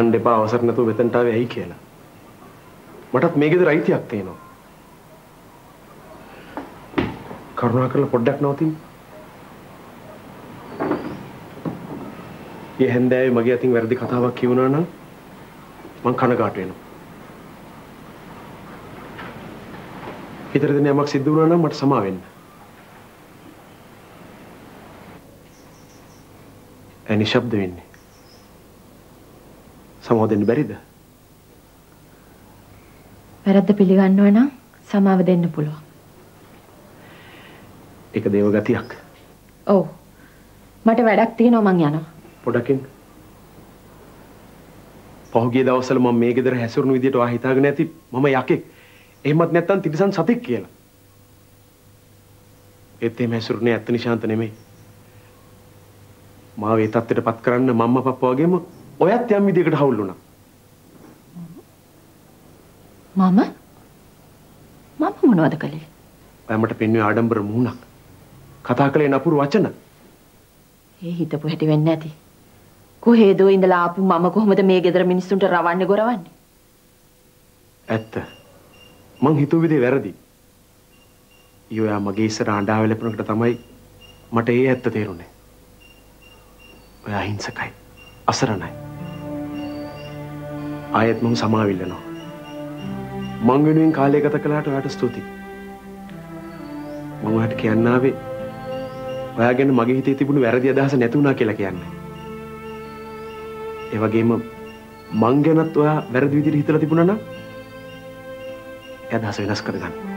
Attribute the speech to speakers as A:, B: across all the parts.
A: අහන්න එපා අවසර නැතුව මෙතනට ආවේ ඇයි කියලා. මටත් මේ ගෙදර අයිතියක් තියෙනවා. කරුණාකරලා පොඩ්ඩක් නවතින්න. ඒ හැන්දෑවේ මගේ අතින් වැරදි කතාවක් කියුණා නම් මං කනගාටු වෙනවා. හිතට දෙන යමක් සිද්ධ වුණා නම් මට සමා වෙන්න. ඇයි නිශ්ශබ්ද වෙන්නේ? සමාව දෙන්න බැරිද?
B: වැරද්ද පිළිගන්නව නම් සමාව දෙන්න පුළුවන්.
A: ඒක දේව ගතියක්.
B: ඔව්. මට වැඩක් තියෙනවා මං යනවා.
A: පොඩකින්. පහුගිය දවස්වල මම මේ ගෙදර හැසිරුණු විදියට ඔයා හිතාගෙන ඇති මම යකෙක්. එහෙමත් නැත්තම් තිරිසන් සතෙක් කියලා. ඒත් එහෙම හැසිරුනේ ඇත්ත නිශාන්ත නෙමෙයි. මාව ඒ තත්ත්වයට පත් කරන්න මම්ම පප්පා වගේම ඔයත් යම් විදියකට හවුල් වුණා.
B: මම මම මොනවද කළේ?
A: ඔයා මට පෙන්වුවේ ආඩම්බර මුහුණක්. කතා කළේ නපුරු වචන.
B: ඒ හිතපු හැටි වෙන්නේ නැති. කොහේදෝ ඉඳලා ආපු මම කොහොමද මේ ගෙදර මිනිස්සුන්ට රවන්නේ ගොරවන්නේ?
A: ඇත්ත. මං හිතුව විදිහේ වැරදි. ඊයෝයා මගේ ඉස්සර අඬා වෙලපනකට තමයි මට ඒ ඇත්ත තේරුනේ. ඔයා හිංසකයි. අසරණයි. ආයෙත් මම සමාවිල්ලනවා. මං වෙනුවෙන් කාලය ගත කළාට ඔයාට ස්තුතියි. මම ඔයාට කියන්න ආවේ ඔයා ගැන මගේ හිතේ තිබුණු වැරදි අදහස නැති වුණා කියලා කියන්නේ. ඒ වගේම මං ගැනත් ඔයා වැරදි විදිහට හිතලා තිබුණා නම් ඒ අදහස වෙනස් කරගන්න.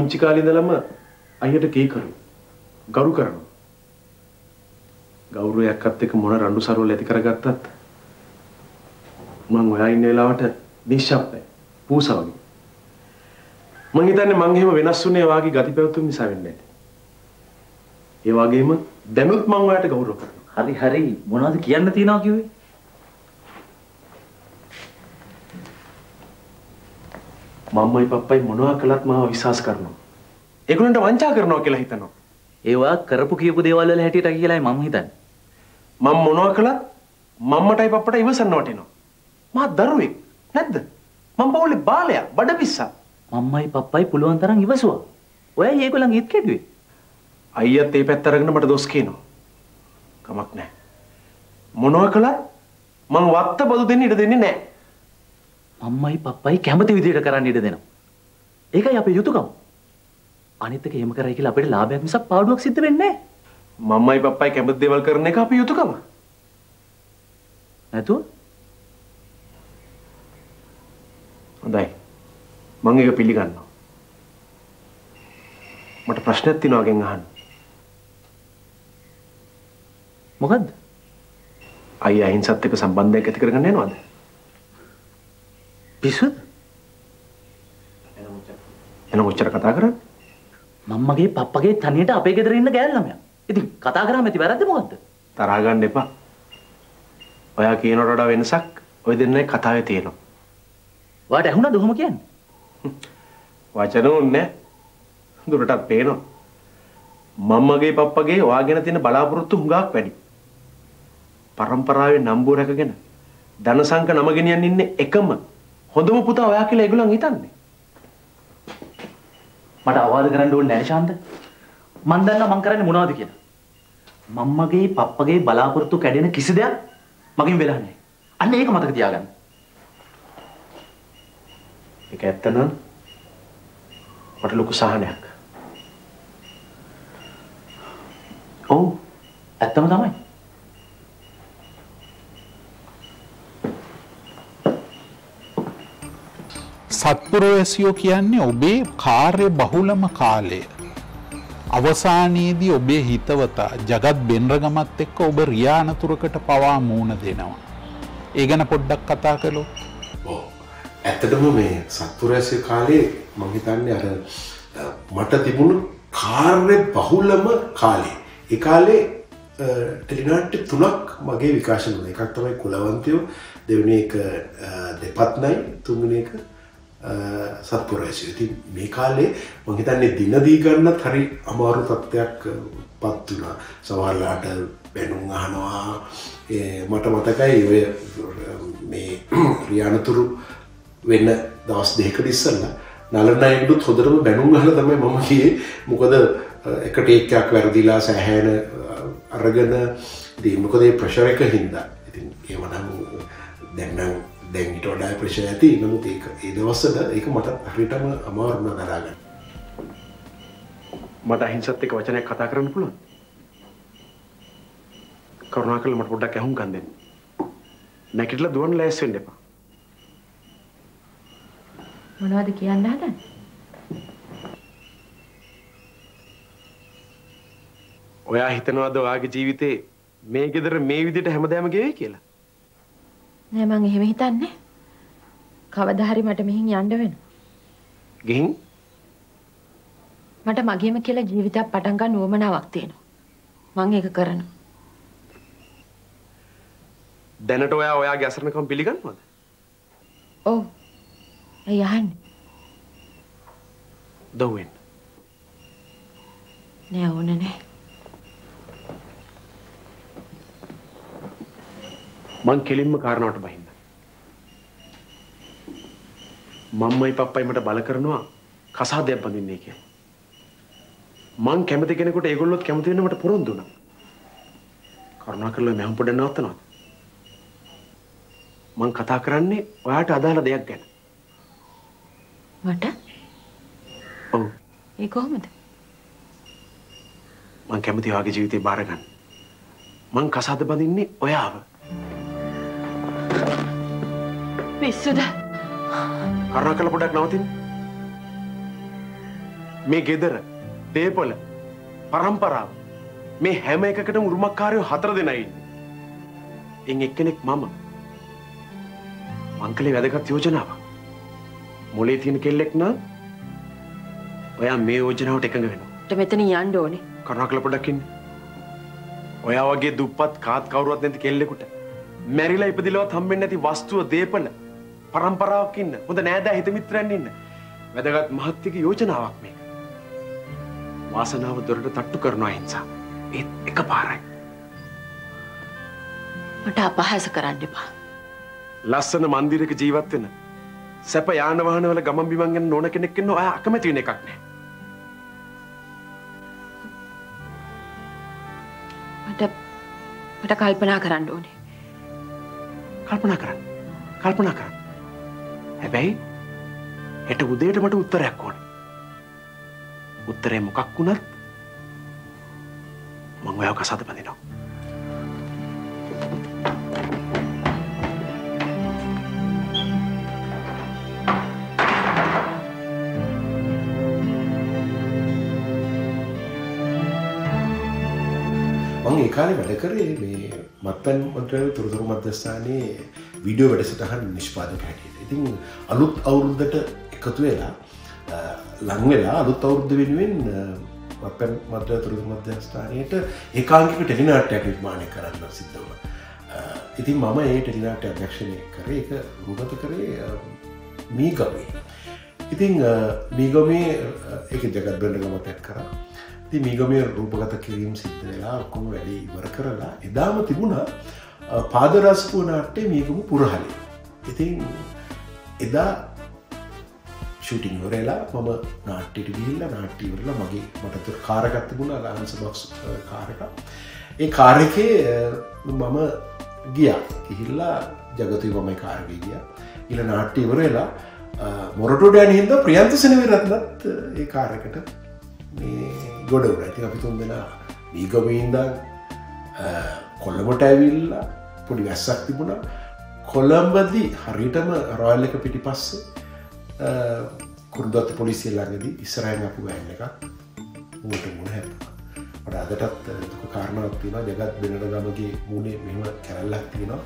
A: පුංචි කාලේ ඉඳලම අයියට කී කරු. ගරු කරනවා. ගෞරවයක්වත් එක්ක මොන රණ්ඩු සරුවල් ඇති කරගත්තත් මං ඔයා ඉන්න වෙලාවට නිශ්ශබ්දයි. පූසා වගේ. මං හිතන්නේ මං එහෙම වෙනස් වුණේ වාගේ ගති පැවතුම් නිසා වෙන්නේ නැති. ඒ වගේම දැනුත් මං ඔයාට ගෞරව කරනවා.
C: හරි හරි මොනවද කියන්න තියනවා කිව්වේ?
A: මම්මයි පප්පයි මොනවා කළත් මාව විශ්වාස කරනවා. ඒගොල්ලන්ට වංචා කරනවා කියලා හිතනවා.
C: ඒවා කරපු කියපු දේවල් වල හැටියට කියලායි මම හිතන්නේ.
A: මම මොනවා කළත් මම්මටයි පප්පට ඉවසන්න වටිනවා. මා දරුවෙක් නැද්ද? මම පවුලේ බාලයා, බඩපිස්සා.
C: මම්මයි පප්පයි පුළුවන් තරම් ඉවසුවා. ඔයයි ඒගොල්ලන් ඉත් කෙඩුවේ.
A: අයියත් ඒ පැත්ත අරගෙන මට දොස් කියනවා. කමක් නැහැ. මොනවා කළත් මං වත්ත බදු දෙන්න ඉඩ දෙන්නේ නැහැ.
C: මම්මයි පප්පයි කැමති විදිහට කරන්න ඉඩ දෙනවා. ඒකයි අපේ යුතුයකම. අනිත් එක එහෙම කරයි කියලා අපිට ලාභයක් මිසක් පාඩුවක් සිද්ධ වෙන්නේ නැහැ.
A: මම්මයි පප්පයි කැමති දේවල් කරන එක අපේ යුතුයකම.
C: නැතුව
A: හොඳයි. මම ඒක පිළිගන්නවා. මට ප්‍රශ්නයක් තියෙනවා ගෙන් අහන්න.
C: මොකද්ද?
A: අයියා අහිංසත් එක්ක සම්බන්ධයක් ඇති කරගන්න යනවද?
C: පිස්සුද?
A: එන කොච්චර කතා කරන්නේ?
C: මම්මගේ පප්පගේ තනියට අපේ ගෙදර ඉන්න ගෑල් ළමයා. ඉතින් කතා කරාම ඇති වැරද්ද මොකද්ද?
A: තරහා ගන්න එපා. ඔයා කියනට වඩා වෙනසක් ওই දෙන්නයි කතාවේ තියෙනවා.
C: ඔයාට ඇහුණාද ඔහොම කියන්නේ?
A: වචන උන්නේ දුරටත් පේනවා. මම්මගේ පප්පගේ ඔයාගෙන තියෙන බලාපොරොත්තු හුඟක් වැඩි. පරම්පරාවේ නම්බුව රැකගෙන ධනසංක නම ගෙනියන් ඉන්නේ එකම හොඳම පුතා ඔයා කියලා ඒගොල්ලන් හිතන්නේ.
C: මට අවවාද කරන්න ඕනේ නැහැ ශාන්ත. මන් දන්නා මං කරන්නේ මොනවද කියලා. මම්මගේ පප්පගේ බලාපොරොත්තු කැඩෙන කිසි දෙයක් මගෙන් වෙලා නැහැ. අන්න ඒක මතක තියාගන්න.
A: ඒක ඇත්ත නම් මට ලොකු සහනයක්.
C: ඔව්. ඇත්තම තමයි.
D: සත්පුරවැසියෝ කියන්නේ ඔබේ කාර්ය බහුලම කාලය. අවසානයේදී ඔබේ හිතවතා ජගත් බෙන්රගමත් එක්ක ඔබ රියානතුරකට පවා මූුණ දෙනවා. ඒ ගැන පොඩ්ඩක් කතා කළෝ.
E: ඇත්තටම මේ සත්පුරැසය කාලේ මංහිතන්නේ අර මට තිබුණු කාර්ය බහුලම කාලේ. එකකාලේ ටෙලිනාට්‍ය තුනක් මගේ විකාශන වන එකක් තමයි කුලවන්තයෝ දෙවන එක දෙපත්නයි තුන්ගෙන එක සත්පුරඇසි ති මේ කාලේ මහිතන්නේ දිනදී ගන්න හරි අමාරු තත්ත්වයක් පත් වනා සවල්ලාට බැනුම් අහනවා. මට මතකයි ඔය මේ රියානතුරු වෙන්න දවස් දෙක ඉස්සල්ල නලනයකුත් හොදරම බැනුම් හල තමයි මම කියේ මොකද එකට ඒක්කයක් වැරදිලා සැහැන අරගන. දීමකොදේ ප්‍රශරක හින්දා. ඉතින් ඒවනම් දැන්නම් දැන්ට වඩා ප්‍රශ ඇති. නමුත් ඒ ඒ දවස්සද ඒක මට හරිටම අමාරුණ දරාගන්න.
A: මට අහිංසත් එක වචනයක් කතා කරන්න පුළුවන්. කරුණා කළ මට පොඩ්ඩක් ඇහුම් කන් දෙන්න. නැකිටලා දුවන් ලෑස් වෙන්න එපා.
B: මොනවද කියන්න හදන්නේ?
A: ඔයා හිතනවාද ඔයාගේ ජීවිතේ මේ ගෙදර මේ විදිහට හැමදාම ගෙවෙයි කියලා
B: නෑ මං එහෙම හිතන්නේ. කවදා හරි මට මෙහින් යන්න වෙනවා.
A: ගිහින්
B: මට මගේම කියලා ජීවිතයක් පටන් ගන්න උවමනාවක් තියෙනවා. මං ඒක කරනවා.
A: දැනට ඔයා ඔයාගේ අසරණකම් පිළිගන්නවද?
B: ඔව්. ඇයි අහන්නේ?
A: දව්වෙන්.
B: නෑ ඕන නෑ.
A: මං කෙලින්ම කාරණාවට බහින්න. මම්මයි පප්පයි මට බල කරනවා කසාදයක් බඳින්නේ කියලා. මං කැමති කෙනෙකුට ඒගොල්ලොත් කැමති වෙන්න මට පොරොන්දු වුණා. කරුණාකරලා මම පොඩ්ඩක් නවත්තනවා. මං කතා කරන්නේ ඔයාට අදාළ දෙයක් ගැන.
B: මට?
A: ඔව්.
B: ඒ කොහොමද?
A: මං කැමති ඔයාගේ ජීවිතේ බාර ගන්න. මං කසාද බඳින්නේ ඔයාව.
B: පිස්සුද?
A: කරුණාකරලා පොඩ්ඩක් නවතින්න. මේ ගෙදර, දේපොළ, පරම්පරාව මේ හැම එකකටම උරුමකාරයෝ හතර දෙනා ඉන්නේ. එන් එක්කෙනෙක් මම. මංකලේ වැදගත් යෝජනාවක්. මොලේ තියෙන කෙල්ලෙක් නම් ඔයා මේ යෝජනාවට එකඟ වෙනවා.
B: මට මෙතන යන්න ඕනේ.
A: කරුණාකරලා පොඩ්ඩක් ඉන්න. ඔයා වගේ දුප්පත් කාත් කවුරුවත් නැති කෙල්ලෙකුට මැරිලා ඉපදිලවත් හම්බෙන්නේ නැති වස්තුව දේපල පරම්පරාවක් ඉන්න. හොඳ නෑදෑ හිත මිත්‍රයන් ඉන්න. වැදගත් මහත්තික යෝජනාවක් මේක. වාසනාව දොරට තට්ටු කරනවා හිංසා ඒත් එක පාරයි
B: මට අපහාස කරන්න එපා.
A: ලස්සන මන්දිරක ජීවත් වෙන සැප යාන වාහන වල ගමන් බිමන් යන නොන කෙනෙක් ඉන්න ඔයා අකමැති වෙන එකක් නෑ.
B: මට මට කල්පනා කරන්න ඕනේ.
A: කල්පනා කරන්න. කල්පනා කරන්න හැබැයි හෙට උදේට මට උත්තරයක් ඕන. උත්තරේ මොකක් වුණත් මං ඔයාව කසාද බඳිනවා.
E: මං ඒකාලේ වැඩ කරේ මේ මත්තන් මන්ත්‍රය තුරතුරු මධ්‍යස්ථානයේ වීඩියෝ වැඩසටහන් නිෂ්පාදක හැටියට. ඉතින් අලුත් අවුරුද්ධට එකතු වෙලා ලං වෙලා අලුත් අවුරුද්ධ වෙනුවෙන් මත්තන් මද්‍ර තුරතුරු මධ්‍යස්ථානයට ඒකාංකික ටෙලිනාටයක් නිර්මාණය කරන්න සිද්ධ වුණ. ඉතින් මම ඒ ටෙලිනාට අධ්‍යක්ෂණය කරේ එක රුගත කරේ මී ගවේ ඉතිං මීගොමේ එක ජගත් බෙන්ඩ ගමතැත් කරා. ති මිගමේ රූපගත කිරීම් සිද්ධ වෙලා ඔක්කොම වැඩි ඉවර කරලා එදාම තිබුණා පාදරස්පුව නාට්ටේ මේකම පුරහලි. ඉතින් එදා ෂටිං වරලා මම නාට්ටට ගිල්ල නාට්ටිවරලා මගේ මටතු කාරගත් තිබුණ ලාන්ස බක්ස් කාරක. ඒ කාරකේ මම ගිය. ගිහිල්ලා ජගතුයි මම කාරගී ගිය. ඉල නාට්ටිවරලා මොරටඩයන් හිද ප්‍රියන්තසනවිරත්නත් ඒ කාරකට ගොඩ වන ඇති අපි තුන් දෙෙන දීගමීන්ද කොල්ලමොට ඇවිල්ල පොඩි වැස්සක් තිබුණ. කොළම්බදී හරිටම රොයල් එක පිටි පස්සේ කුරුදත් පොලිසිය ළඟදී ඉස්රයින් අපපු වැන්න එක මූට මුණ හැප ට අදටත් කාරණයක් තින ජගත් බෙනට ගමගේ මූුණේ මෙම කැරල්ලක් තියෙනවා.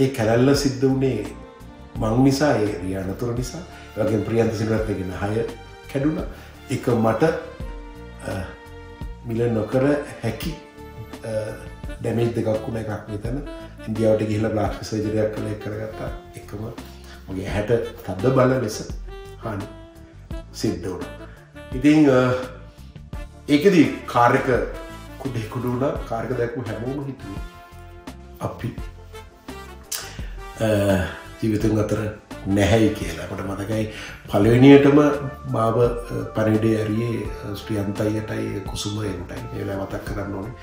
E: ඒ කැරල්ල සිද්ධ වනේ මං නිසා ඒ රියානතුර නිසා. වගේ ප්‍රියන්ත සිරත්ගෙන හය කැඩුන එක මට මිල නොකර හැකි ඩැමේජ් දෙකක් වුණ එකක් මෙතන. ඉන්දියාවට ගිහිල බ්ලාක්ෂ සජරයක් කළ කරගත්තා. එකම මගේ හැට තද්ද බල ලෙස හානි සිද්ධවුණ ඉතිං ඒකදී කාර්යක කුඩේ කුඩුුණ කාර්ක දැක්වු හැමෝම හිතුව අපි ජීවිතුන් අතර නැහැයි කියලා. මට මතකයි පලවෙනියටම බාබ පරිඩේ ඇරයේ ස්ට්‍රියන්තයියටයි කුසුමරයටයි ඒලා මතක් කරන්න ඕනේ.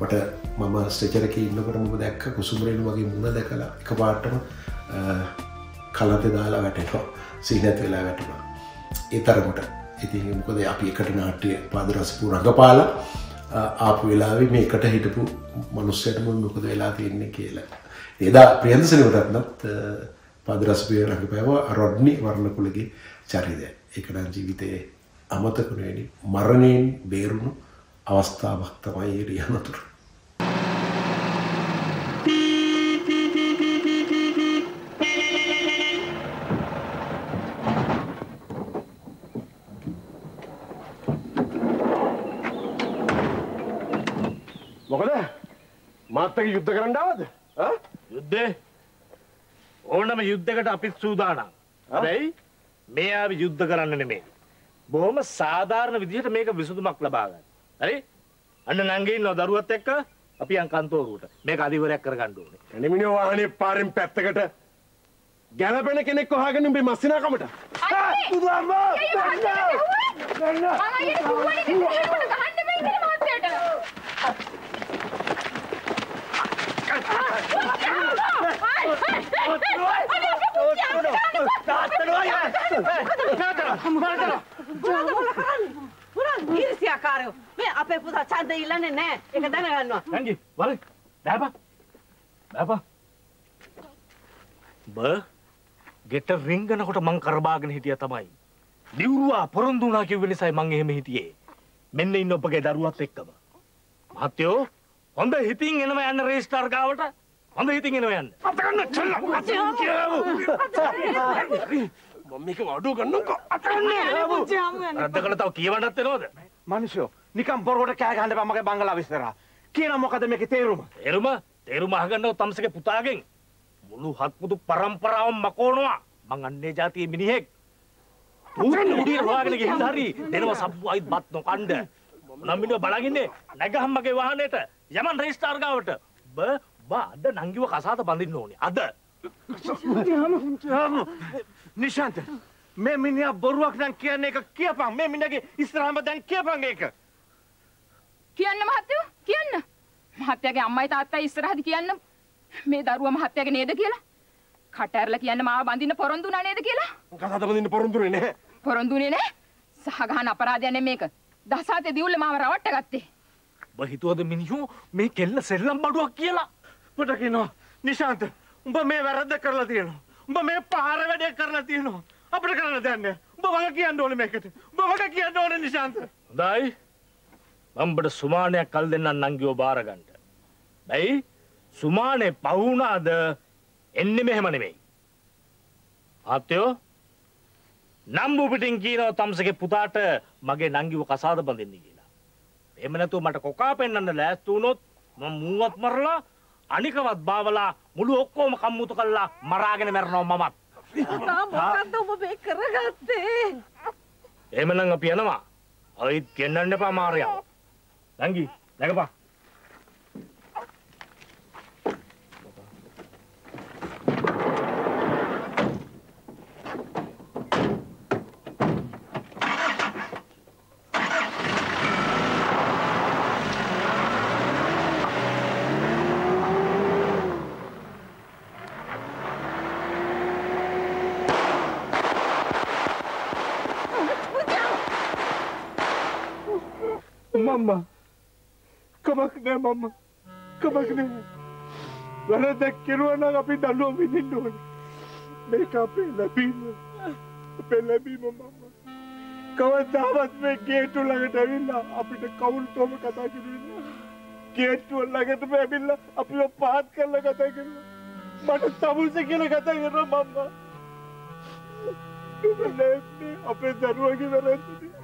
E: මට මම ස්ටචරක ඉන්නකටම දැක්ක කුසුමරෙන් වගේ මුණ දැකලා එක පාටම කලත දාලා වැටෙනවා. සීනැත් වෙලා වැටුණා. ඒ තරමට. ඉතින් මොකද අපි එකට නාට්‍ය පාදරසපු රඟපාල ආපු වෙලාවේ මේකට හිටපු මනුස්සයටම මොකද වෙලා තියෙන්නේ කියලා. එදා ප්‍රියන්සනවටත්නත් පාදරස්පය රඟපෑව රොඩ්නි වර්ණකුලගේ චරිදය එකනම් ජීවිතයේ අමතකුණනි මරණයෙන් බේරුණු අවස්ථාවක් තමයි රියනතුර
A: මොකද? මාත්තක යුද්ධ කරන්නාවද
F: යුද්ධේ ඕනම යුද්ධකට අපිත් සූදානම්. හැබැයි මේ ආවි යුද්ධ කරන්න නෙමෙයි. බොහොම සාධාරණ විදිහට මේක විසඳුමක් ලබා ගන්න. හරි? අන්න නංගි ඉන්නවා දරුවත් එක්ක අපි යන් කන්තෝරුවට. මේක අධිවරයක් කරගන්න ඕනේ.
A: එනිමිනි වාහනේ පාරෙන් පැත්තකට ගැලපෙන කෙනෙක් හොයාගෙන උඹේ මස්සිනාකමට
G: බුදුහාමෝ! මම අයියට කිව්වනේ එහෙමට ගහන්න බෑ කියලා මහත්තයාට.
H: ඊර්ෂ්‍යාකාරයෝ මේ අපේ පුතා ඡන්ද ඉල්ලන්නේ නැහැ ඒක දැනගන්නවා
F: නංගි වල බෑපා. බෑපා. බ ගෙට රිංගනකොට මං කරබාගෙන හිටිය තමයි. දිවුරුවා පොරොන්දු වුණා කිව්ව නිසායි මං එහෙම හිටියේ. මෙන්න ඉන්න ඔබගේ දරුවත් එක්කම. මහත්තයෝ හොඳ හිතින් එනවා යන්න රේස්ටාර් ගාවට. හොඳ හිතින් එනවා යන්න. අත ගන්න චල්ල.
A: මම මේක අඩුව ගන්නකෝ
F: අත ගන්න. රද්ද කළ තව කියවන්නත් වෙනවද?
I: මිනිස්සු නිකම් බොරුවට කෑ ගහන්න බෑ මගේ බංගලාව ඉස්සරහා. කියන මොකද මේකේ තේරුම?
F: තේරුම තේරුම අහගන්නව තමසගේ පුතාගෙන් මුළු හත්මුදු පරම්පරාවම මකෝනවා මං අන්නේ જાතියේ මිනිහෙක් උන් උඩිය හොයාගෙන ගිහින් හරි දෙනව සබ්බු අයිත් බත් නොකණ්ඩ නම් මිනිහ බලගින්නේ නැගහම් මගේ වාහනේට යමන් රෙජිස්ටර් ගාවට බ බා අද නංගිව කසාද බඳින්න ඕනේ අද
I: නිශාන්ත මේ මිනිහා බොරුවක් නම් කියන්නේ එක කියපන් මේ මිනිහගේ ඉස්සරහම දැන් කියපන් ඒක
G: කියන්න මහත්තයෝ කියන්න. මහත්තයාගේ අම්මයි තාත්තයි ඉස්සරහදි කියන්න මේ දරුවා මහත්තයාගේ නේද කියලා. කට ඇරලා කියන්න මාව බඳින්න පොරොන්දු වුණා නේද කියලා.
A: කතාද බඳින්න පොරොන්දුනේ නැහැ
G: පොරොන්දුනේ නෑ. සහගහන අපරාධයක් නෙමේ මේක. දසාතේ දියුල්ල මාව රවට්ට ගත්තේ.
F: බ හිතුවද මිනිහෝ මේ කෙල්ල සෙල්ලම් බඩුවක් කියලා
I: මට කියනවා නිශාන්ත උඹ මේ වැරද්ද කරලා තියෙනවා උඹ මේ පාර වැඩේ කරලා තියෙනවා අපිට කරන්න දෙයක් නෑ උඹ වග කියන්න ඕනේ මේකට උඹ වග කියන්න ඕනේ නිශාන්ත
F: හොඳයි මම්බට සුමානයක් කල් දෙන්නම් නංගිව බාරගන්න. බැයි සුමානේ පවුනාද එන්නේ මෙහෙම නෙමෙයි. ආත්‍යෝ නම්බු පිටින් කියනවා තම්සගේ පුතාට මගේ නංගිව කසාද බඳින්න කියලා. එහෙම නැතුව මට කොකා පෙන්වන්න ලෑස්ති වුණොත් මම මූවත් මරලා අනිකවත් බාවලා මුළු ඔක්කොම කම්මුතු කළා මරාගෙන මැරනවා මමත්.
H: තා මොකද්ද ඔබ මේ කරගත්තේ
F: එහෙමනම් අපි යනවා. අයිත් ගෙන්නන්න එපා මාර්යාව. නංගි නැගපන්.
I: මම්මා කමක් නෑ මම්මා කමක් නෑ. වැරද්දක් කෙරුවා නම් අපි දඬුවම් විඳින්න ඕනේ. මේක අපේ ලැබීම. අපේ ලැබීම මම්මා. කවදාවත් මේ ගේට්ටුව ළඟට ඇවිල්ලා අපිට කවුරුතෝම කතා කරන්නේ ගේට්ටුව ළඟට ඇවිල්ලා අපිව පහත් කරලා කතා කරනවා මට තමුස කියලා කතා කරනවා මම්මා. නුඹ නැත්නම් අපේ දරුවගේ වැරද්දනේ.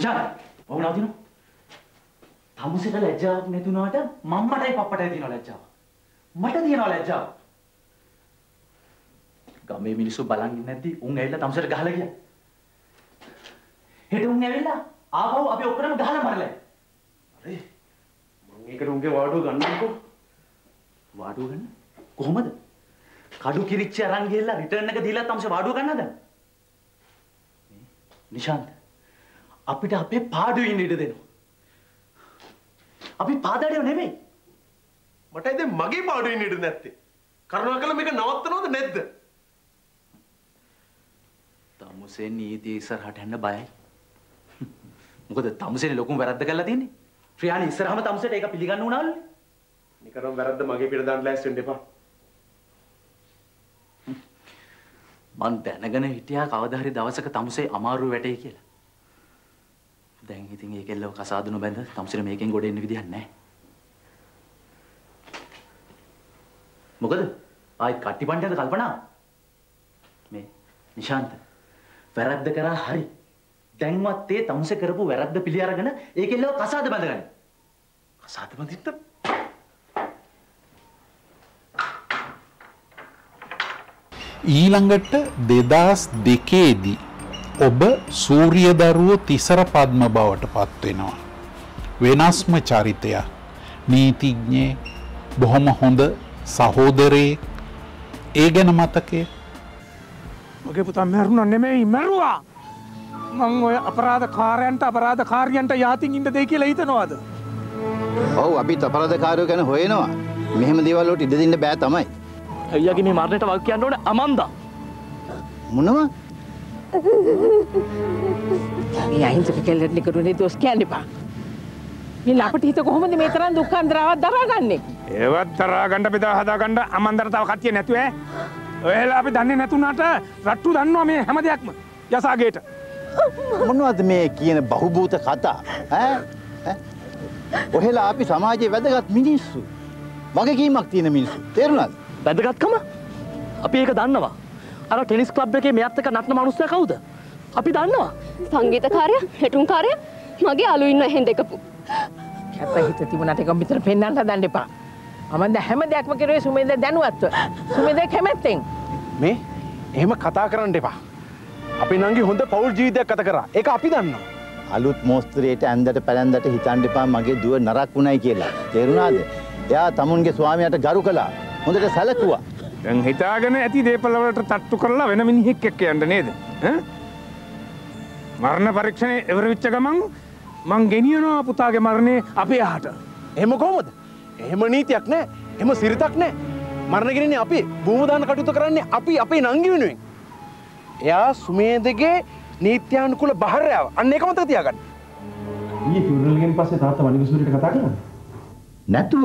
C: ජාන, ඔව් නවතිනෝ. තමුසෙට ලැජ්ජාවක් නැතුණාට මම්මටයි පප්පටයි තියෙන ලැජ්ජාව. මට තියෙන ලැජ්ජාව. ගමේ මිනිස්සු බලන් ඉන්නේ නැද්දි උන් ඇවිල්ලා තමුසෙට ගහලා ගියා. හෙට උන් ඇවිල්ලා ආපහු අපි ඔක්කොම ගහලා මරලා.
A: මං ඒකට උන්ගේ වාඩුව ගන්නකො
C: වාඩුව ගන්න? කොහොමද? කඩු කිරිච්ච අරන් ගිහලා රිටර්න් එක දීලා තමුසේ වාඩුව ගන්නද? නිශාන්ත අපිට අපේ පාඩුවේ ඉන්න ඉඩ දෙනවා. අපි පාදඩියෝ නෙමෙයි.
A: මටයි දැන් මගේ පාඩුවේ ඉන්න ඉඩ නැත්තේ කරුණාකරලා මේක නවත්තනවද නැද්ද
C: තමුසේ නීතිය ඉස්සරහට යන්න බයයි. මොකද තමුසේ ලොකුම වැරද්ද කරලා තියෙන්නේ. ශ්‍රියානි ඉස්සරහම තමුසේට ඒක පිළිගන්න උනාලු.
A: නිකරම වැරද්ද මගේ පිට දාන්න ලෑස්ති වෙන්න එපා
C: මං දැනගෙන හිටියා කවදා හරි දවසක තමුසේ අමාරු වැටේ කියලා. දැන් ඉතින් ඒකෙල්ලව කසාදුන බැඳ තමුසේට මේකෙන් ගොඩ එන්න විදිහක් නැහැ. මොකද? ආයෙත් කට්ටි පණ්ඩයද කල්පනා? මේ නිශාන්ත වැරද්ද කරා හරි. දැන්වත් ඒ තමුසේ කරපු වැරද්ද පිළි අරගෙන ඒකෙල්ලව කසාද බැඳගන්න.
A: කසාද බඳින්න
D: ඊළඟට දෙදස් දෙකේදී ඔබ සූරියදරුවෝ තිසර පද්ම බවට පත්වෙනවා. වෙනස්ම චරිතයක් නීතිඥේ බොහොම හොඳ සහෝදරයේ. ඒ ගැන මතකය?
J: මගේ පුතා මැරුණ නෙමෙයි මැරුවා. මං ඔය අපරාධ කාරයන්ට අපරාධ කාර්යන්ට යාතින් ඉන්න දෙයි කියලා හිතනවාද?
K: ඔව් අපි අපරාධකාරයෝ ගැන හොයනවා. මෙහෙම දේවල් වලට ඉඩ දෙන්න බෑ තමයි.
F: අයියාගේ මේ මරණයට වග කියන්න ඕනේ අමන්දා.
K: මොනවා
B: මේ අහිංසක කෙල්ලට නිකරුනේ දොස් කියන්න එපා. මේ ලපට හිත කොහොමද මේ තරම් දුක් අන්දරාවක් දරාගන්නේ?
J: ඒවත් තරාගණ්ඩ බෙදා හදාගණ්ඩ අමන්දර තව කතිය නැතුව ඈ. ඔයලා අපි දන්නේ නැතුණාට රට්ටු දන්නවා මේ හැම දෙයක්ම යසාගේට
K: මොනවද මේ කියන බහුභූත කතා ඈ? ඈ? ඔහෙලා අපි සමාජයේ වැදගත් මිනිස්සු වගකීමක් තියෙන මිනිස්සු තේරුණාද
F: වැදගත්කම අපි ඒක දන්නවා. අර ටෙනිස් ක්ලබ් එකේ මෙයත් එක්ක නටන මනුස්සයා කවුද? අපි දන්නවා.
L: සංගීතකාරය හෙටුම්කාරය මගේ අලු ඉන්න එහෙන් දෙකපු.
B: කැත හිත තිබුණට එක මිතර පෙන්වන්න හදන්න එපා. අමන්ද හැම දෙයක්ම කෙරුවේ සුමේද දැනුවත්ව. සුමේද කැමැත්තෙන්.
A: මේ එහෙම කතා කරන්න එපා අපි නංගි හොඳ පවුල් ජීවිතයක් ගත කරා ඒක අපි දන්නවා
K: අලුත් මෝස්තරයට ඇන්දට පැළැන්දට හිතන්න එපා මගේ දුව නරක් වුණයි කියලා තේරුණාද එයා තමුන්ගේ ස්වාමියාට ගරු කළා හොඳට සැලකුවා
J: දැන් හිතාගෙන ඇති දේපලවලට තට්ටු කරලා වෙන මිනිහෙක් එක්ක යන්න නේද? ඈ? මරණ පරීක්ෂණය ඉවර වෙච්ච ගමන් මං ගෙනියනවා පුතාගේ මරණය අපේ අහට
A: එහෙම කොහොමද? එහෙම නීතියක් නෑ. එහෙම සිරිතක් නෑ. මරණගෙනන්නේ අපි. භූමදාන කටයුතු කරන්නේ අපි අපේ නංගි වෙනුවෙන්. එයා සුමේදගේ නීත්‍යානුකුල බහරයාව. අන්න එක මතක තියාගන්න. ඊයේ ෆිවුනල්ගෙන් පස්සේ තාත්තා වනිගසූරියට කතා කළා
K: නැතුව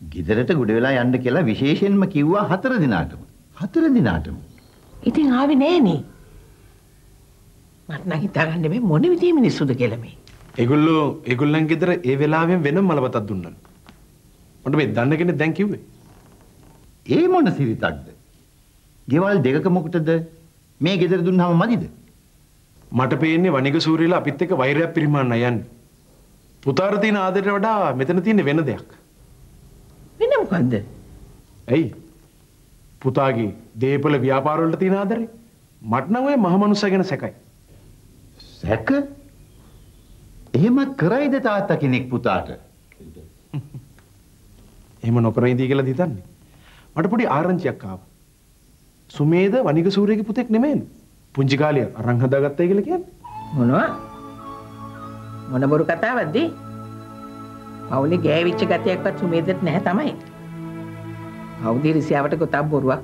K: ගෙදරට ගොඩ වෙලා යන්න කියලා විශේෂයෙන්ම කිව්වා හතර දිනාටම. හතර දිනාටම.
B: ඉතින් ආවේ නෑනේ. මට නම් හිතාගන්න බෑ මොන විදිහේ මිනිස්සුද කියලා මේ.
A: ඒගොල්ලෝ ඒගොල්ලන් ගෙදර ඒ වෙලාවෙන් වෙනම මලපතක් දුන්නා. මට මේ දන්න කෙනෙක් දැන් කිව්වේ?
K: ඒ මොන සිරිතක්ද? ගෙවල් දෙකක මොකටද? මේ ගෙදර දුන්නාම මදිද?
A: මට පේන්නේ වනිග සූරියලා අපිත් එක්ක වෛරයක් පිරිමාන්න යන්නේ. පුතාට තියෙන ආදරයට වඩා මෙතන තියෙන වෙන දෙයක්
B: වෙන මොකද්ද?
A: ඇයි? පුතාගේ දේපල ව්‍යාපාර වලට තියෙන ආදරේ මට නම් ඔය මහමනුස්සය ගැන සැකයි.
K: සැක? එහෙමත් කරයිද තාත්තා කෙනෙක් පුතාට?
A: එහෙම නොකර ඉඳී කියලා හිතන්නේ මට පොඩි ආරංචියක් ආවා. සුමේද වනිග සූරියගේ පුතෙක් නෙමෙයි පුංචි කාලේ අරන් හදාගත්තයි කියලා කියන්නේ.
B: මොනවා? මොන බොරු කතාවක්ද? පවුලේ ගෑවිච්ච ගතියක්වත් සුමේදට නැහැ තමයි. කවුද රිසියාවට ගොතක් බොරුවක්?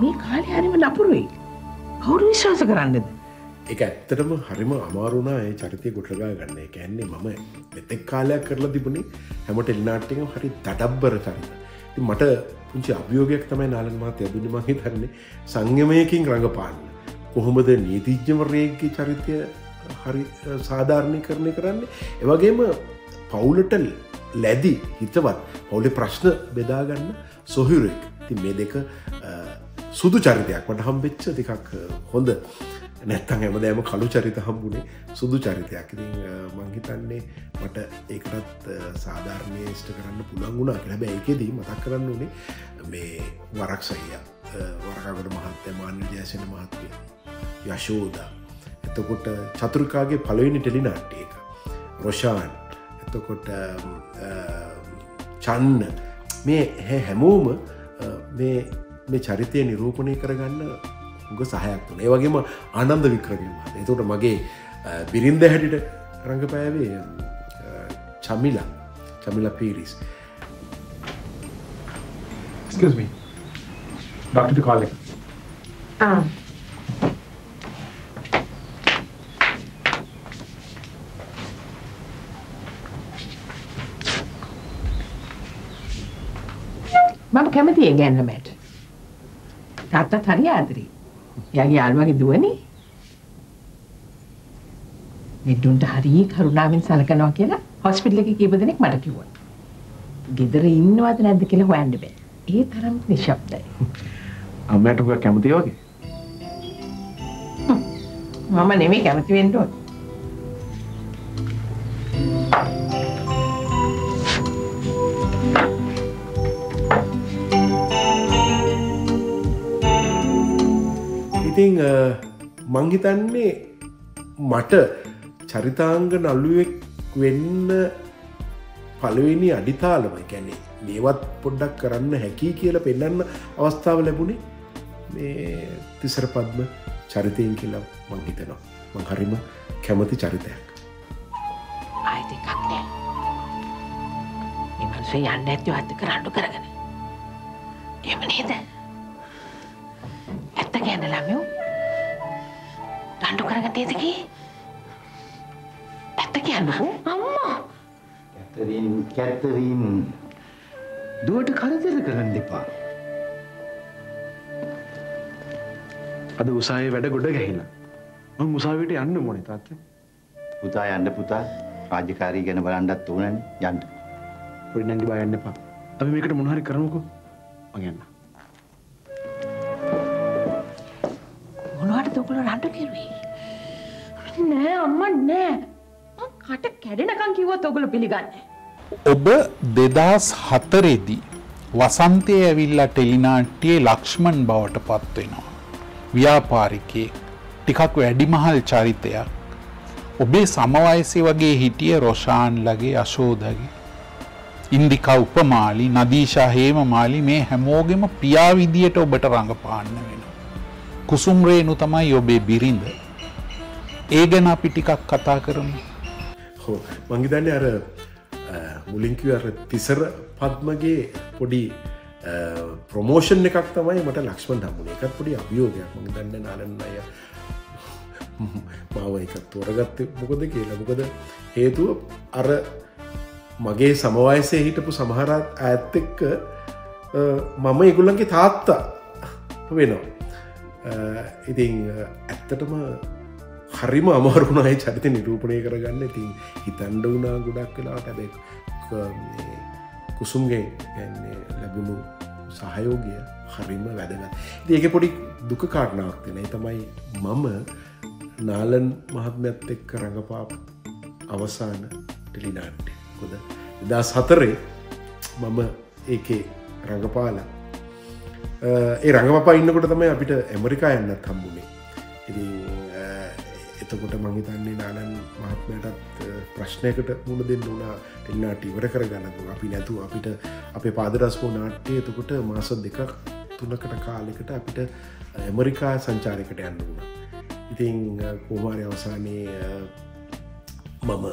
B: මේ කාලේ හරිම නපුරුයි. කවුරු විශ්වාස කරන්නද?
E: ඒක ඇත්තටම හරිම අමාරුණා ඒ චරිතය ගොටගා ගන්න එක ඇන්නේ මම මෙතෙක් කාලයක් කරලා තිබුණේ හැම ටෙලිනාට්ටියකම හරි දඩබ්බර චරිත. ඉතින් මට පුංචි අභියෝගයක් තමයි නාලන් මාත ඇදුනි මහි තන්නේ සංයමයකින් රඟපාන්න. කොහොමද නීතිජ්‍යමරයගේ චරිතය හරි සාධාරණය කරණය කරන්නේ. එවගේම පවුලට ලැදි හිතවත්. පවුලෙ ප්‍රශ්න බෙදාගන්න සොහිරෙක් ති මේ දෙක සුදු චරිතයක් මට හම්බෙච්ච දෙකක් හොඳ. නැත්තන් හැමදෑම කළු චරිත හම්බුණේ සුදු චරිතයක්. ඉතින් මංහිතන්නේ මට ඒකටත් සාධාරණය ෂ්ට කරන්න පුළන් වුණා කියලා. බෑ එකෙදී මතක් කරන්න ඕනේ මේ වරක් සහිය වරකාගට මහත්තය මාන්‍ය ජයසන මහත්වය යශෝදා. එතකොට චතුරකාගේ පලවෙනි ටෙලිනාට්ටය එක රොෂාන් එතකොට චන්න මේ හැමෝම මේ චරිතය නිරූපණය කරගන්න උග සහයක් වන ඒ වගේම ආනන්ද වික්‍රමීම එතකොට මගේ බිරින්ද හැටිට රඟපෑවේ Chamila Chamila Peiris
J: Excuse me. Doctor to calling.
B: Ah. මම කැමති ඒ ගැන්නමට. තාත්තත් හරි ආදරේ. එයාගේ යාළුවගේ දුවනේ. මිඩුන්ට හරි කරුණාවෙන් සලකනවා කියලා හොස්පිටල් එකේ කීප දෙනෙක් මට කිව්වා. ගෙදර ඉන්නවද නැද්ද කියලා හොයන්න බෑ. ඒ තරම් නිශ්ශබ්දයි.
A: අම්මයට උග කැමති වගේ.
B: මම නෙමෙයි කැමති වෙන්න ඕනේ.
E: ඉතිං මංහිතන්නේ මට චරිතාංග නල්ලුවෙක් වෙන්න පළවෙනි අඩිතාලම ගැනේ මේවත් පොඩ්ඩක් කරන්න හැකි කියල පෙන්න්න අවස්ථාව ලැබුණේ මේ තිසර පද්ම චරිතයෙන් කියලා මංහිතනවා මං හරිම කැමති චරිතයක්.
B: ආයිතිකක් නෑ. එමන්සේ යන්න ඇත්ති අත්ත කරන්නු කරගන. එම නේද? ඇත්ත ගැන්න ළමයෝ රණ්ඩු කරගතේදකි ඇත්ත කියන්න අම්මා
K: කැතරින් කැතරින් දුවට කරදර කරන්න දෙපා.
A: අද උසායේ වැඩ ගොඩ ගැහිලා. මං උසාවියට යන්න මොනේ තාත්තේ.
K: පුතා යන්න පුතා රාජකාරී ගැන බලන්නත් ඕනනේ යන්න.
A: පොඩි නංගි බය යන්න එපා. අපි මේකට මොන හරි කරමුකෝ. මං යන්න.
B: මොනවටද ඔයගොල්ලෝ රණ්ඩු කෙරුවේ? නෑ අම්මා නෑ. මං කට කැඩෙනකන් කිව්වොත් ඔයගොල්ලෝ පිළිගන්නේ
D: ඔබ දෙදස් හතරෙදි වසන්තය ඇවිල්ලා ටෙලිනාට්ටියේ ලක්ෂ්මන් බවට පත්වෙනවා. ව්‍යාපාරිකයෙක් ටිකක් වැඩිමහල් චරිතයක් ඔබේ සමවයසි වගේ හිටිය රොෂාන්ලගේ අශෝදගේ. ඉන්දික උපමාලි නදීශා හේම මාලි මේ හැමෝගෙම පියාවිදියට ඔබට රඟපාන්න වෙන. කුසුම්රේනු තමයි ඔබේ බිරිඳ. ඒ ගැන අපි ටිකක් කතා කරමු.
E: හෝ මංගිතන්නේ අර මුලින්කිව අර තිසර පද්මගේ පොඩි ප්‍රමෝෂන් එකක් තමයි මට ලක්ෂ්මන් හම්බුණ එකත් පොඩි අභියෝගයක් මඟ දන්න නාලන්න අය මාව එක තෝරගත්ත මොකද කියලා මොකද හේතුව අර මගේ සමවයසේ හිටපු සමහරත් ඇත් එක්ක මම ඉගුල්ලන්ගේ තාත්තා වෙනවා ඉතින් ඇත්තටම හරිම අමාරුණයි චරිත නිරූපණය කරගන්න. ඉතින් හිතන්ඩ වුණා ගොඩක් වෙලා හැබැ කුසුම්ගේ ගැන්නේ ලැබුණු සහයෝගය හරිම වැදගත්. ඒක පොඩි දුක කාරණාවක් තියෙන තමයි මම නාලන් මහත්මඇත් එක්ක රඟපාප අවසාන ටෙලිනාට්ටේ කොද එදා සතරේ මම ඒකේ රඟපාලා ඒ රඟපා ඉන්නකොට තමයි අපිට ඇමරිකා යන්නත් හම්බුණේ ඉතින් එතකොට මහිතන්නේ නානන් මහත්මයටත් ප්‍රශ්නයකට මුණ දෙන්න වුණා ටෙල්නාට ඉවර කරගන්නතු අපි නැතු අපිට අපේ පාදරස්පෝ නාට්‍යය එතකොට මාස දෙකක් තුනකට කාලෙකට අපිට ඇමරිකා සංචාරකට යන්න වුණ ඉතිං කෝමාරය අවසානයේ මම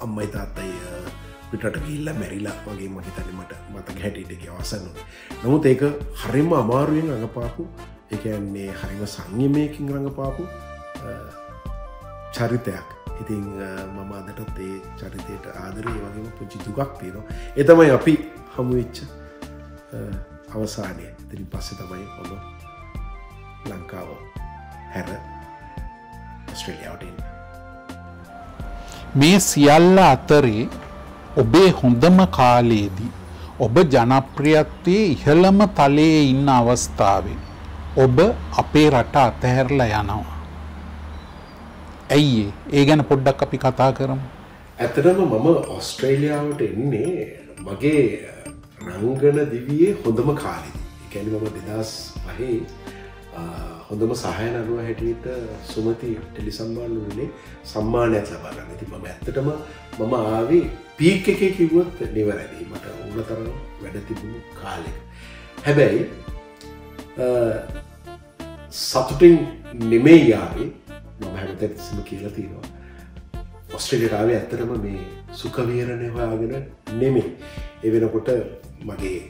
E: අම්මයි තාත්තයි පිටට ගිල්ල මැරිලා වගේ මහිතන මට මතක හැටිටක අවසන්න නමුත් ඒක හරිම අමාරුවෙන් රඟපාපු එකන්නේ හරිම සංයමයකින් රඟපාපු චරිතයක්. ඉතිං මම අදටත් ඒ චරිතයට ආදරය වගේම පුංචි දුකක් තියෙනවා. එතමයි අපි හමුවෙච්ච අවසානය. තිරින් පස්සෙ තමයි මම ලංකාව හැර ස්ට්‍රේලියාවටන්න
D: මේ සියල්ල අතරේ ඔබේ හොඳම කාලයේදී ඔබ ජනප්‍රියත්වයේ ඉහළම තලයේ ඉන්න අවස්ථාවෙන් ඔබ අපේ රට අතහැරලා යනවා. ඇයි ඒ ගැන පොඩ්ඩක් අපි කතා කරමු.
E: ඇතටම මම ඔස්ට්‍රේලියාවට එන්නේ මගේ රංගන දිවියේ හොඳම කාලෙදි. එකැනි මම දෙදස් පහේ හොඳම සහය නරුව හැටියට සුමති ටෙලි සම්මාන වනේ සම්මානයක් ලබාගන්න ඇති මම ඇත්තටම මම ආවේ පීක් එක කිව්වොත් නිවැරදි මට උන තරම් වැඩ තිබුණු කාලෙක. හැබැයි සතුටින් නෙමේ යාවේ මම හැමත සිම කියලා තියෙනවා. ඔස්ට්‍රේලියාවේ ඇත්තටම මේ සුකවීරණය හොයාගෙන නෙමේ. එවෙනකොට මගේ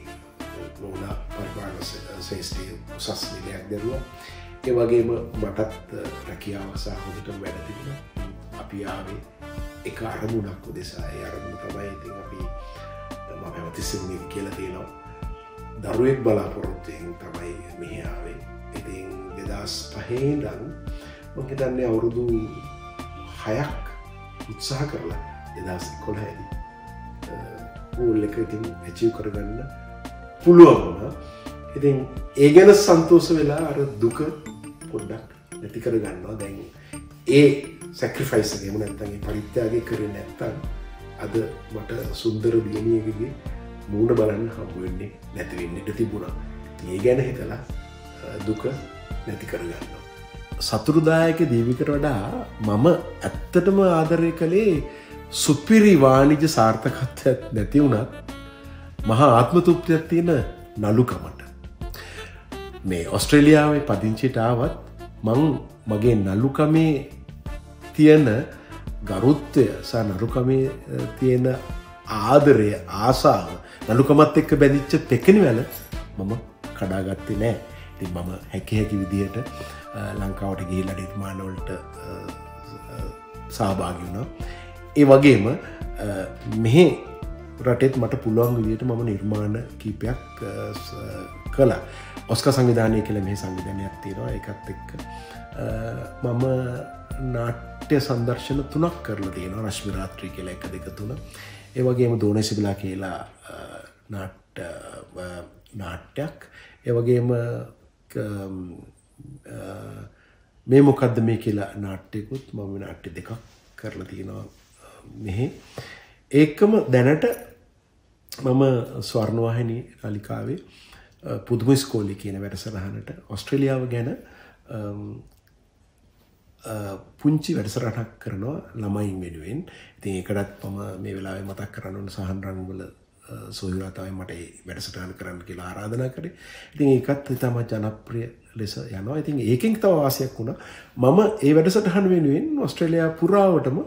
E: නොන පරිපාලන ශේෂ්ඨය උසස් නිලයක් දැරුවා. ඒ වගේම මටත් රැකියාවසා හොඳට වැඩතිබෙන අපි ආවේ එක අරමුණක් උදෙසා. ඒ අරමුණ තමයි ඉතින් අපි ම පැවතිස්සමි කියල තියෙනවා. දරුවෙක් බලාපොරොත්තුයෙන් තමයි මෙහාාවේ ඉතින් දෙදස් පහේදන් මහිතන්නේ අවුරුදු හයක් උත්සාහ කරලා දෙදස් කොළ හැදි ඌල් එක ඉතින් ඇචිව් කරගන්න පුළුවන් වුණා ඉතින් ඒ ගැන සන්තෝස වෙලා අර දුක පොඩ්ඩක් නැති කර ගන්නවා. දැන් ඒ සැක්‍රිෆයිස්ගේම නැත්තගේ පරිත්‍යාගේ කර නැත්තන් අද මට සුන්දර දියනියකගේ මූුණ බලන්න හම්බුවෙන්නේ නැතිවෙන්නට තිබුණා. ඒ ගැන හිතලා දුක නැති කරගන්න. සතුරුදායක දීවිකට වඩා මම ඇත්තටම ආදරය කළේ සුපිරි වානිජ සාර්ථකත්වයක් නැති වුණත් මහා ආත්මතුප්තියක් තියෙන නලුකමට. මේ ඔස්ට්‍රේලියාවේ පදිංචිටාවත් මං මගේ නල්ලුකමේ තියෙන ගරුත්වය ස නරුකමේ තියෙන ආදරය ආසාාව නලුකමත් එක්ක බැදිච්ච පෙකනි වැල මම කඩාගත්තේ නෑ ති මම හැකි හැකි විදිහට ලංකාවට ගේල නිර්මාණවලට සහභාගි වුණා ඒ වගේම මෙහෙ රටෙත් මට පුළුවන් විදියට මම නිර්මාණ කීපයක් කලා ඔස්ක සංවිධානය කළ මේ සංවිධානයක් තියෙනවා. එකත් එක්ක මම නාට්‍ය සන්දර්ශන තුනක් කරලා තියෙන රශ්මිරාත්‍රී කියලා එක දෙක තුන. ඒවගේම දෝන සිබිලා කියලා නාට්ට නාට්‍යයක්. ඒවගේම මේ මොකක්ද මේ කියලා නාට්‍යකුත් මම නාට්‍ය දෙකක් කරලා තියෙනවා මෙහෙ. ඒකම දැනට මම ස්වර්ණවාහිනී නලිකාවේ පුදුම ස්කෝලි කියන වැඩසරහනට ඔස්ට්‍රලියාව ගැන පුංචි වැඩසරටක් කරනවා ළමයින් වෙනුවෙන්. ඉතින් එකටත් මම මේ වෙලාවේ මතක් කරන්න සහන් රංවල සොහිරතාවයි මට වැඩසටහන කරන්න කියලා ආරාධනා කරේ. ඉතින් ඒකත් ඉතාම ජනප්‍රිය ලෙස යනවා. ඉතින් ඒකින් තව වාසයක් වුණා. මම ඒ වැඩසටහන වෙනුවෙන් ඔස්ට්‍රේලයා පුරාවටම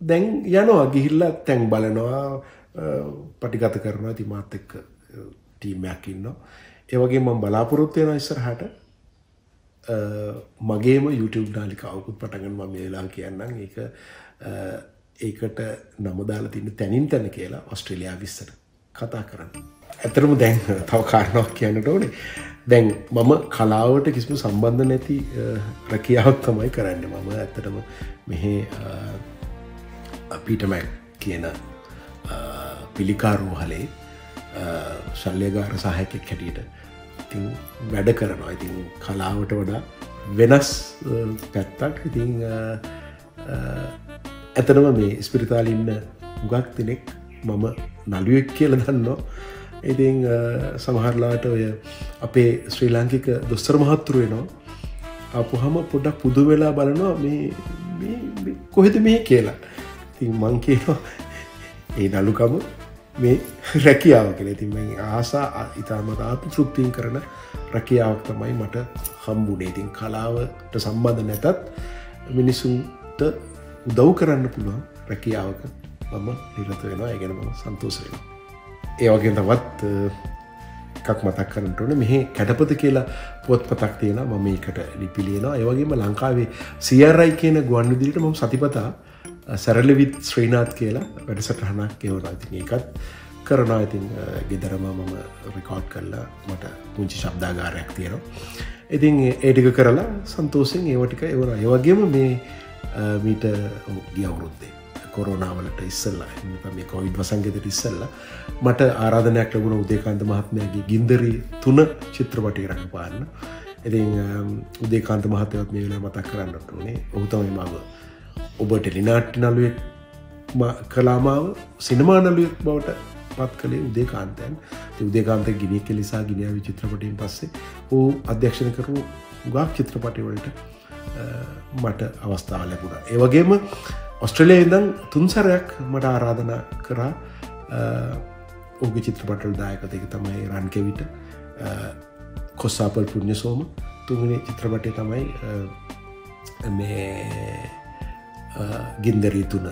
E: දැන් යනවා ගිහිල්ල තැන් බලනවා පටිගත කරනවා ති මාත් එක්ක ටීමයක් ඉන්න ඒවගේ මම බලාපොරොත්වයන ඉස්සරහට. මගේම YouTube නාලිකාවකුත් පටගන් ම මේලා කියන්නම්. ඒක ඒකට නමදාලා තින්න තැනින් තැන කියලා ඔස්ට්‍රේලයා විස්සට කතා කරන්න. ඇතරම දැන් තව කාරණක් කියන්නට ඕනේ. දැන් මම කලාවට කිසිම සම්බන්ධ නැති රැකියාවක් තමයි කරන්න. මම ඇත්තටම මෙහෙ පීටමැක් කියන පිළිකාරූහලේ ශල්්‍යගාර සහයකෙක් හැටියට ඉතින් වැඩ කරනවා. ඉතින් කලාවට වඩා වෙනස් පැත්තක්. ඉතිං ඇතනම මේ ස්පිරිතාලින්න උගක් දෙනෙක් මම නළුවෙක් කියල දන්නවා. ඉතිං සමහරලාට ඔය අපේ ශ්‍රී ලාංකික දොස්තර මහත්තුර වෙනවා අපහම පොඩක් පුදු වෙලා බලනවා මේ කොහෙද මේ කියලා. තින් මං කියනවා ඒ නලුකම මේ රැකියාව කළ තිම ආසා ඉතාමත් ආපි තෘප්තිීන් කරන රැකියාවක් තමයි මට හම්බුනේ. ඉතින් කලාවට සම්බන්ධ නැතත් මිනිසුන්ට උදව් කරන්න පුළුවන් රැකියාවක මම නිරත වෙනවා. ඒගැන ම සන්තෝසයෙන ඒවගේ තවත් එකක් මතක් කරන්නටන මෙහ කැටපත කියලා පොත් පතක් තියෙන මම එකට ලිපිලියනවා ඒවගේම ලංකාවේ සියරයි කියන ගුවන් විදිරිට මම සතිපතා සැරලවිත් ශ්‍රීනාත් කියලා වැඩසටහනක් ගෙවන ඉතින් එකත් කරනවා. ඉතින් ගෙදරම මම රෙකෝඩ් කරලා මට පුංචි ශබ්දාගාරයක් තියෙනවා. ඉතින් ඒටික කරලා සන්තෝසිෙන් ඒවටික එවර ඒවගේම මේ මීට ගියවුරුද්දේ කොරෝනාවලට ඉස්සල්ලා මේ කොයිඩ් වසංගෙතට ඉස්සල්ලා මට ආරාධනයක් ලැබුණ උදේකාන්ත මහත්මයගේ ගින්දරී තුන චිත්‍රපටය රඟ පාන්න ඉතින් උදේකාන්ත මහතවත් මේ වෙලා මතක් කරන්නට ඕනේ. ඔහුතමයි මව ඔබ ටෙලිනාට්ටි නලුවෙක් කලාමාව සිනමානලුවෙක් බවට පත් කළේ උදේ කාන්තයන් උදේකාන්ත ගිනි කෙලිසා ගිනියාව චිත්‍රපටයෙන් පස්සේ ඕ අධ්‍යක්ෂණ කරු ගාක් චිත්‍රපටිවලට මට අවස්ථාව ලැබුණ. ඒවගේම ඔස්ට්‍රලිය ඉදන් තුන්සරයක් මට ආරාධනා කරා ඕගේ චිත්‍රපටල් දායකතක තමයි රන්කෙවිට කොස්සාපල් පුුණ්්‍ය සෝම තුන්ගනි චිත්‍රපටය තමයි මේ ගින්දරී තුන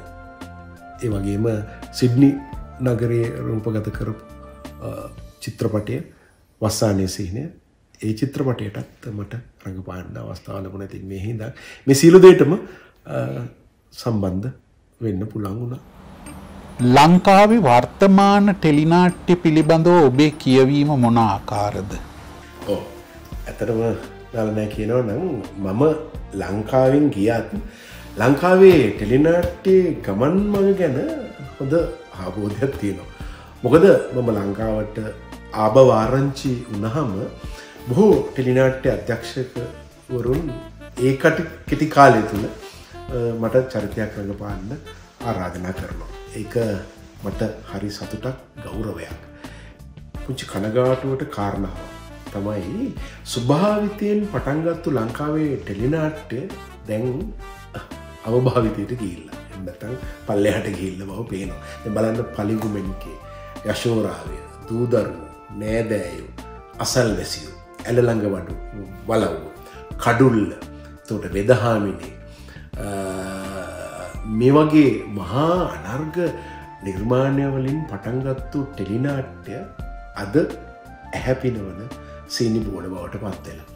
E: ඒ වගේම සිඩ්නි නගරයේ රූපගත කරපු චිත්‍රපටය වස්සානය සිහිනය ඒ චිත්‍රපටයටත් මට රඟපාන්න අවස්ථාව ලැබුණ ඇති මේ හිද මේ සියලු දේටම සම්බන්ධ වෙන්න පුළන් වුණා.
D: ලංකාවේ වර්තමාන ටෙලිනාට්‍ය පිළිබඳව ඔබේ කියවීම මොන ආකාරද.
E: ඕ ඇතරම නලනෑ කියනව නම් මම ලංකාවෙන් ගියත් ලංකාවේ ටෙලිනාට්ටේ ගමන් මඟ ගැන හොඳ ආබෝධයක් තියෙනවා. මොකද මම ලංකාවට ආභවාරංචි උනහම බොහෝ ටෙලිනාට්‍ය අධ්‍යක්ෂකවරුන් ඒකට කෙටි කාලය තුළ මට චරිතයක් රඟපාන්න ආරාධනා කරනවා. ඒක මට හරි සතුටක් ගෞරවයක්. පුංචි කනගාටුවට කාරණාව. තමයි සුභාවිතයෙන් පටන්ගත්තු ලංකාවේ ටෙලිනාට්ටය දැන් අවභාවිතයට ගිල්ල එන්නතන් පල්ලෙහට ගිල්ල බව පේනවා. බලන්න පලිගුමෙන්කේ යශෝරාවය දූදරු නෑදෑයු අසල් වැසියු ඇලළඟ වඩු බලව් කඩුල්ල. තොට වෙදහාමිනේ මේ වගේ මහා අනර්ග නිර්මාණයවලින් පටන්ගත්තු ටෙලිනාට්‍ය අද ඇහැපිනවන සීනි බෝඩ බවට පත්වෙලා.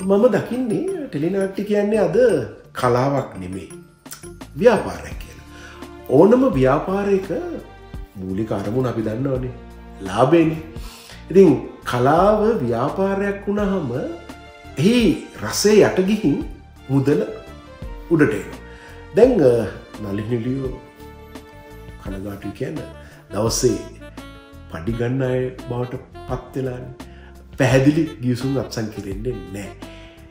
E: මම දකින්නේ ටෙලිනාට්ටි කියන්නේ අද කලාවක් නෙමේ ව්‍යාපාරය කියලා. ඕනම ව්‍යාපාරයක මූලික අරමුණ අපි දන්නවනේ ලාබේන. ඉතින් කලාව ව්‍යාපාරයක් වුණහම එහි රසේ යටගිහින් මුදල උඩටේන. දැන් නලිනිලියෝ කනගාටු කියන්න දවස්සේ පඩිගන්න අය බවට පත්වෙලාන පැහැදිලි ගියසුම් අත්සන් කෙරෙන්නේ නෑ.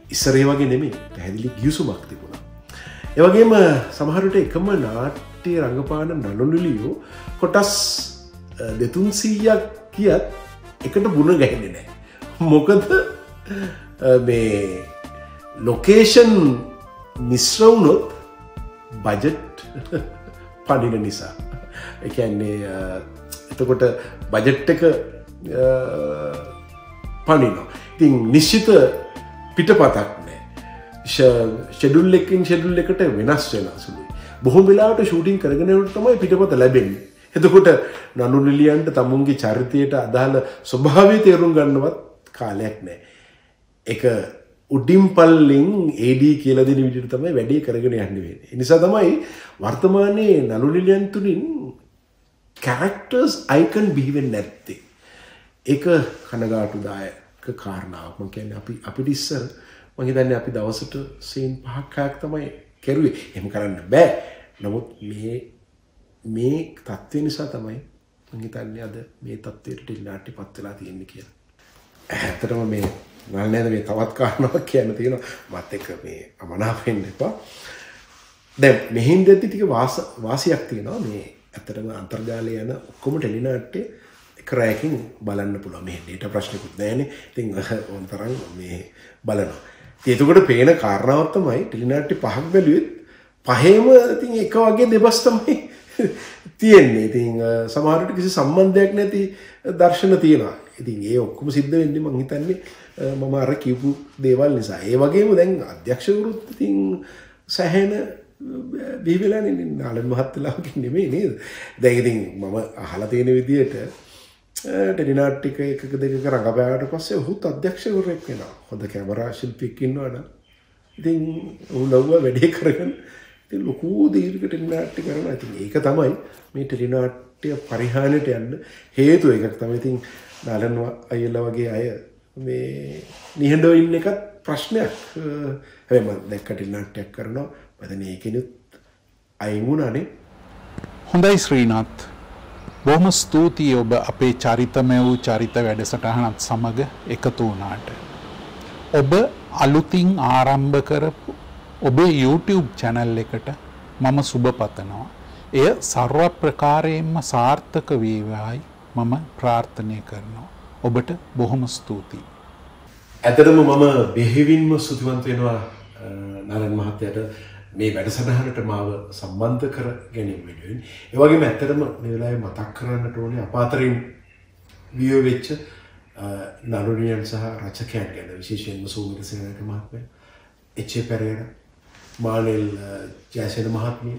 E: ඉස්සරේ වගේ නෙමේ පැහැදිලි ගියසුමක් තිබුණා. ඒවගේම සමහරට එකම නාට්‍යය රඟපාන නලොලිලියෝ කොටස් දෙතුන් සීයක් කියත් එකට බුණ ගැහෙන නෑ. මොකද මේ ලොකේෂන් මිස්්‍රවුනොත් බජට් පඩින නිසා එකන්නේ එතකොට බජට් එක පනිනවා. ඉතින් නිශ්චිත පිට පතක් නෑ ෂෙඩුල් එකින් ෂෙඩුල් එකට වෙනස් වෙන සුළු. බොහොම වෙලාට ෂූටින් කරගෙනට තමයි පිටපත ලැබෙන්නේ. එතකොට නනුනිලියන්ට තමුන්ගේ චරිතයට අදාළ ස්වභාවී තේරුම් ගන්නවත් කාලයක් නෑ. එක උඩිම් පල්ලින් ඒඩී කියලදින විදිට තමයි වැඩේ කරගෙන යන්නවෙේ. නිසා තමයි වර්තමානයේ නළුනිලියන් තුළින් කැරක්ටර්ස් අයිකන් බිහිවෙන් නැත්තේ. ඒක කනගාටුදායක කාරණාවක්ම කියන්න අපි අපිට ඉස්සර මගේ දන්න අපි දවසට සීන් පහක්කායක් තමයි කෙරුවේ. එම කරන්න බෑ. නමුත් මේ මේ තත්ත්වය නිසා තමයි මහිතන්නේ අද මේ තත්වයට ටිල්නාටි පත්වෙලා තියෙන්නේ කියලා. ඇත්තටම මේ නල්නෑද මේ තවත් කාරණාවක් කියන්න තියෙන මත් එක මේ අමනාපෙන්න්න එපා. දැ මෙහින් දෙති ටික වාසියක් තියෙනවා. මේ ඇතරම අන්තර්ජාලය යන ඔක්කොම ටෙලිනාට්ටේ කරයකින් බලන්න පුළ මේ ඩේට ප්‍රශ්නකුත් නෑන තිං ඔන්තරන් මේ බලනවා. ඒතුකට පේන කාරණාවත්තමයි ටෙලිනාට්ටි පහක් බැලුවත් පහේම ඉතින් එක වගේ දෙබස්තමයි තියෙන්නේ. ඉතින් සමහරට කිසි සම්බන්ධයක් නැති දර්ශන තියෙනවා. ඉතින් ඒ ඔක්කොම සිද්ධ වෙන්නේ මං හිතන්නේ මම අර කිව්පු දේවල් නිසා. ඒ වගේම දැන් අධ්‍යක්ෂවරුත් ඉතින් සැහැන බිහිවෙලා නාලන් මහත්තලාකින් නෙමේ නේද? දැන් ඉතින් මම අහලා තියෙන විදිහට ටෙලිනාට්ටික එකක දෙක රඟපෑවට පස්සේ ඔහුත් අධ්‍යක්ෂවරයෙක් වෙනවා හොඳ කැමරා ශිල්පියෙක් ඉන්නවනම් ඉතින් ඔහු ලව්ව වැඩේ කරගෙන ඉතින් ලොකු දීර්ඝ ටෙලිනාට්‍ය කරනවා. ඉතින් ඒක තමයි මේ ටෙලිනාට්‍ය පරිහානියට යන්න හේතුව එකක් තමයි. ඉතින් නාලන් අයියලා වගේ අය මේ නිහඬව ඉන්න එකත් ප්‍රශ්නයක්. හැබැයි මම දැක්ක ටෙලිනාට්‍යයක් කරනවා. මම ඒකෙනුත් අයින් වුණානේ.
D: හොඳයි ශ්‍රීනාත් බොහොම ස්තුතියි ඔබ අපේ චරිතමය වූ චරිත වැඩසටහනත් සමඟ එකතු වුණාට. ඔබ අලුතින් ආරම්භ කරපු ඔබේ YouTube චැනල් එකට මම සුබ පතනවා. එය සර්ව ප්‍රකාරයෙන්ම සාර්ථක වේවායි මම ප්‍රාර්ථනය කරනවා. ඔබට බොහොම ස්තුතියි.
E: ඇතටම මම බෙහෙවින්ම සුතිවන්ත වෙනවා නරන් මහත්තයට මේ වැඩසටහනට මාව සම්බන්ධ කර ගැනීම වෙනුවෙන්. ඒ වගේම ඇත්තටම මේ වෙලාවේ මතක් කරන්නට ඕනේ අපාතරින් වියෝ වෙච්ච නළුනියන් සහ රචකයන් ගැන විශේෂයෙන්ම සෝමිත සේනාරක මහත්මයා, එච්.ඒ. පෙරේරා, මානෙල් ජයසේන මහත්මිය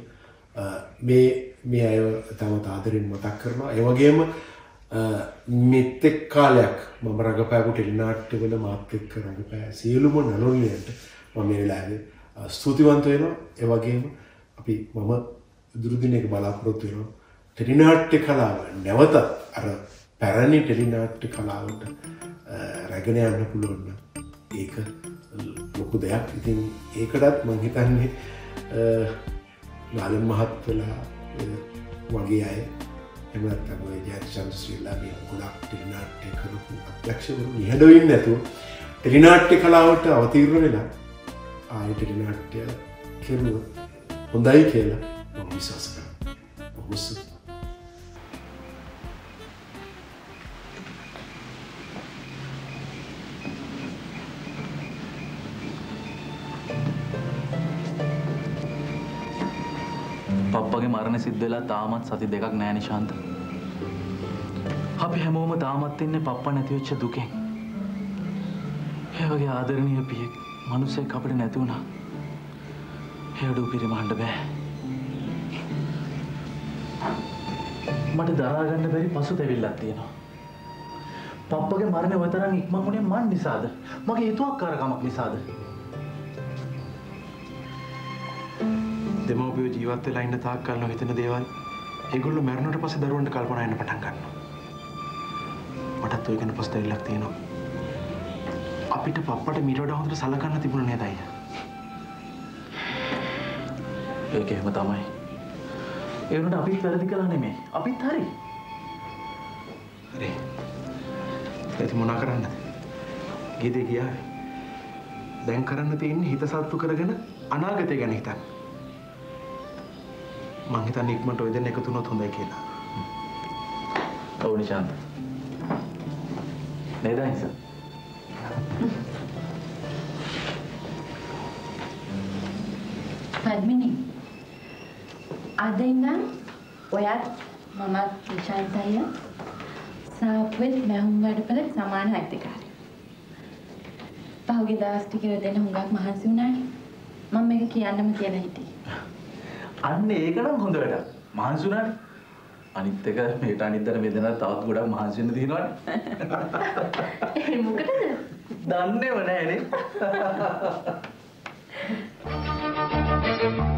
E: මේ මේ අය තම ආදරෙන් මතක් කරනවා. ඒ වගේම මෙතෙක් කාලයක් මම රඟපෑපු ටෙලිනාට්‍යවල මාත් එක්ක රඟපෑ සියලුම නළුනියන්ට මම මේ වෙලාවේ ස්තුතිවන්ත වෙනවා. ඒ වගේම අපි මම දුරදිනයක බලාපොරොත්තු වෙනවා. ටෙලිනාට්‍ය කලාව නැවතත් අර පැරණි ටෙලිනාට්‍ය කලාවට රැගෙන යන්න පුළුවන් නම් ඒක ලොකු දෙයක්. ඉතින් ඒකටත් මං හිතන්නේ ලාලන් මහත්වලා වගේ අය එමත් ඔය ජයතිචන්ද්‍ර ශ්‍රීලා මේ ගොඩක් ටෙලිනාට්‍ය කරපු අධ්‍යක්ෂවරු නිහඬවින් නැතුව ටෙලිනාට්‍ය කලාවට අවතීර්ණ වෙලා ආය ටෙලිනාට්‍ය කෙරුව හොඳයි කියලා මම විශ්වාස කරනවා. බොහොම ස්තුතියි.
C: පප්පගේ මරණ සිද්ධ වෙලා තාමත් සති දෙකක් නෑ නිශාන්ත. අපි හැමෝම තාමත් ඉන්නේ පප්පා නැති වෙච්ච දුකෙන්. ඒ වගේ ආදරණීය පියෙක් මිනිස්සෙක් අපිට නැති වුණා. ඒඩු පිරිමහන්න බෑ. මට දරා ගන්න බැරි පසුතැවිල්ලක් තියෙනවා. පප්පගේ මරණය ඔය තරම් ඉක්මන් වුණේ මන් නිසාද? මගේ හිතුවක්කාරකමක් නිසාද?
A: දෙමව්පියෝ ජීවත් වෙලා ඉන්න තාක් කල් නොහිතන දේවල් ඒගොල්ලෝ මැරුණට පස්සේ දරුවන්ට කල්පනා වෙන්න පටන් ගන්නවා. මටත් ඔය ගැන පස්තැවිල්ලක් තියෙනවා. අපිට පප්පට මීට වඩා හොඳට සලකන්න තිබුණ නේද අයියා?
C: ඒක එහෙම තමයි. ඒ වුණාට අපිත් වැරදි කළා නෙමෙයි. අපිත් හරි.
A: හරි. ඒත් මොනා කරන්නද? ගියදේ ගියාවේ. දැන් කරන්න තියෙන්නේ හිත සත්තු කරගෙන අනාගතය ගැන හිතන්න. මං හිතන්නේ ඉක්මනට ඔය දෙන්න එකතු වුණොත් හොඳයි කියලා.
C: ඔව් නිශාන්ත. නේද අයිස?
M: පද්මිනි අද ඉඳන් ඔයත් මමත් අයියා සාප්වෙත් මැහුම් වැඩපළ සමාන අයිතිකාරයෝ. පහුගිය දවස් ටික දෙන්න හුඟක් මහන්සි වුණානේ. මම මේක කියන්නම කියලා හිටියේ.
C: අන්න ඒක නම් හොඳ වැඩක්. මහන්සි වුණානේ. අනිත් එක මේට අනිද්දට මෙතන තවත් ගොඩක් මහන්සි වෙන්න තියෙනවානේ.
M: ඒ මොකටද?
C: දන්නේම නැහැ නේ.